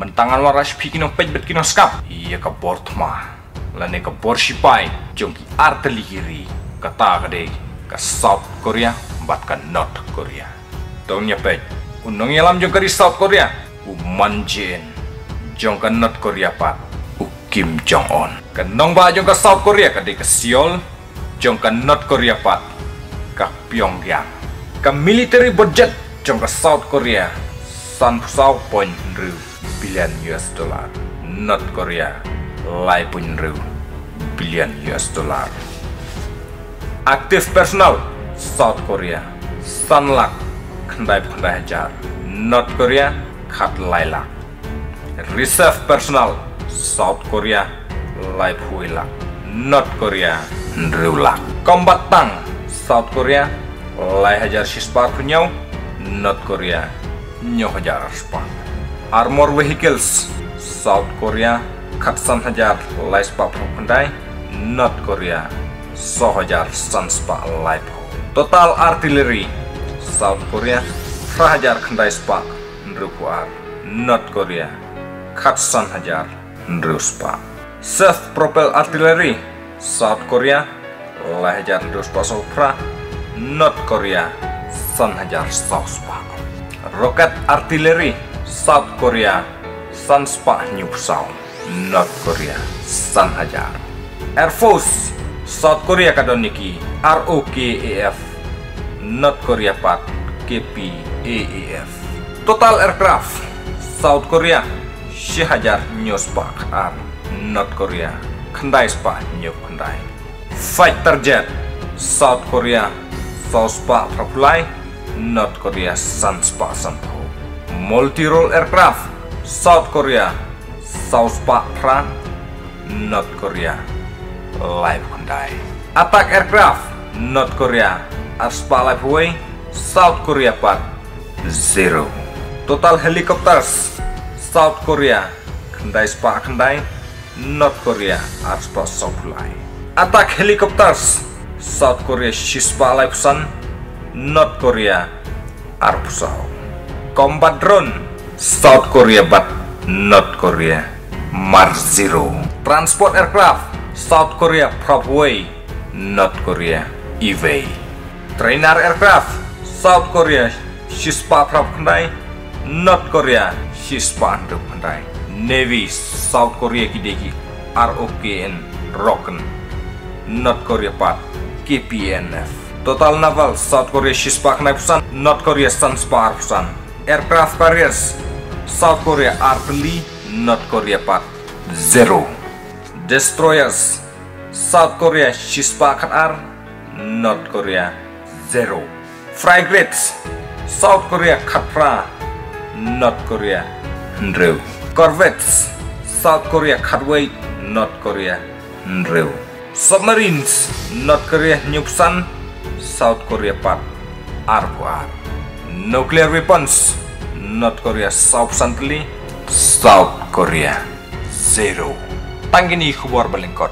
mentangan waras pikino pej bet kino skap. Iya ka bortma lane ka borshipai jongki artilleri kata kade ka South Korea bat ka North Korea. Tongnya pej unong yalam jong kari South Korea. U manjen jong North Korea pat u Kim Jong Un kenong ba jong ka South Korea kade ka Seoul. Jong ka North Korea pat ka Pyongyang. Ka military budget jong ka South Korea. San pusau point US dollar. North Korea lai pun ru billion US dollar. Aktif personal South Korea sanlak kendai kendai hajar. North Korea khat lai lak. Reserve personal South Korea lai phui lak. North Korea nru lak. Combat tank South Korea lai hajar sispar punyau North Korea nyoh hajar spark armor vehicles South Korea khatsan hajar lai spa pendai North Korea so hajar san spa lai total artillery South Korea hajar kendai spa nrupuar North Korea khatsan hajar nruspa self propel artillery South Korea lai hajar nruspa sopra North Korea san hajar spa roket artillery South Korea San Spa New South North Korea San Hajar. Air Force South Korea kadoniki ROKAF North Korea Pat KPAAF Total Aircraft South Korea Hajar New Spa Ar North Korea Kendai Spa New Kendai Fighter Jet South Korea South Spa Propulai North Korea Sunspa Sanpo Multi-role aircraft South Korea South Pra North Korea Live Hyundai. Attack aircraft North Korea Arspa Live Way South Korea Part Zero. Total helicopters South Korea Kendai Spa Kendai North Korea Arspa Supply Attack helicopters South Korea Shispa Live Sun North Korea Arpusau Combat drone South Korea Bat North Korea Mars Zero. Transport aircraft South Korea Propway North Korea Evey Trainer aircraft South Korea Shispa Prop Kendai North Korea Shispa Andrup Kendai Navy South Korea Kideki ROKN Rocken North Korea Pat KPNF Total Naval South Korea Shispak Pusan North Korea Sunspa Pusan Aircraft Carriers South Korea Artillery North Korea Part Zero. Destroyers South Korea Shispak R North Korea Zero. Frigates South Korea Katra North Korea Nreu Corvettes South Korea Katway North Korea Nreu Submarines North Korea Nyupsan South Korea Part Arpuar Nuclear Weapons North Korea South Santli South Korea Zero Tanggini khubor balingkot